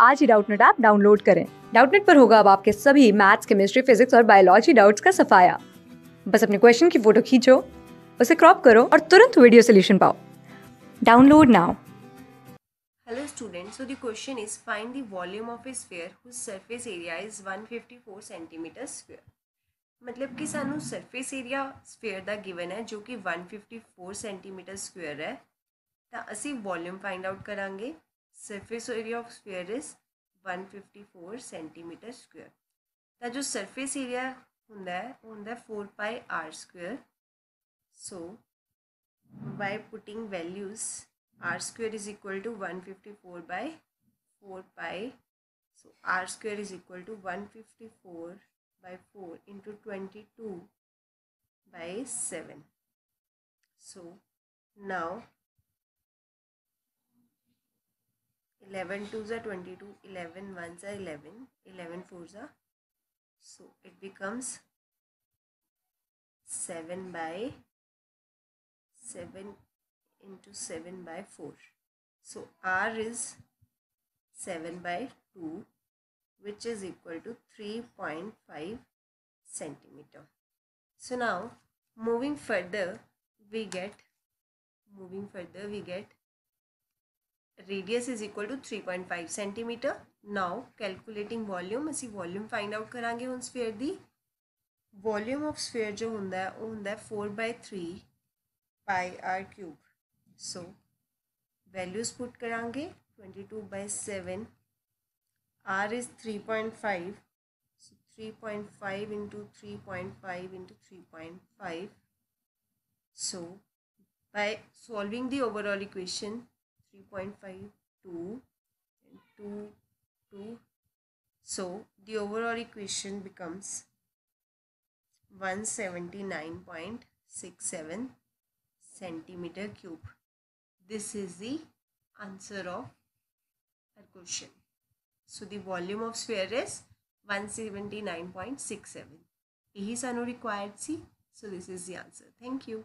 आज ही Doubtnut app download करें डाउटनेट पर होगा अब आपके सभी मैथ्स केमिस्ट्री फिजिक्स और बायोलॉजी डाउट्स का सफाया बस अपने क्वेश्चन की फोटो खींचो उसे क्रॉप करो और तुरंत वीडियो सोल्यूशन पाओ download now Hello students, so the question is find the volume of a sphere whose surface area is 154 centimeter square. मतलब कि ਸਾਨੂੰ ਸਰਫੇਸ ਏਰੀਆ ਸਫੇਅਰ ਦਾ ਗਿਵਨ ਹੈ ਜੋ ਕਿ 154 ਸੈਂਟੀਮੀਟਰ ਸਕੁਅਰ ਹੈ ਤਾਂ ਅਸੀਂ ਵੋਲਿਊਮ ਫਾਈਂਡ ਆਊਟ ਕਰਾਂਗੇ surface area of sphere is 154 centimetre square ਤਾਂ ਜੋ ਸਰਫੇਸ ਏਰੀਆ ਹੁੰਦਾ ਹੈ ਉਹ ਹੁੰਦਾ 4 pi r square so by putting values r square is equal to 154 by 4 pi so r square is equal to 154 by 4 into 22 by 7 so now 11 twos are 22 11 ones are 11 11 fours are so it becomes 7 by 7 into 7 by 4 so r is 7 by 2 which is equal to 3.5 centimeter. So now moving further we get moving further we get radius is equal to three point five centimetre now calculating volume असी volume find out करा हूँ sphere की volume of sphere जो होंगे वह होंगे four by three pi R cube so values put करा twenty two by seven R is three point five so three point five into three point five into three point five so by solving the overall equation 3.5 2 and 2 2 so the overall equation becomes 179.67 centimeter cube. This is the answer of our question. So the volume of sphere is 179.67. यही सानू required सी. So this is the answer. Thank you.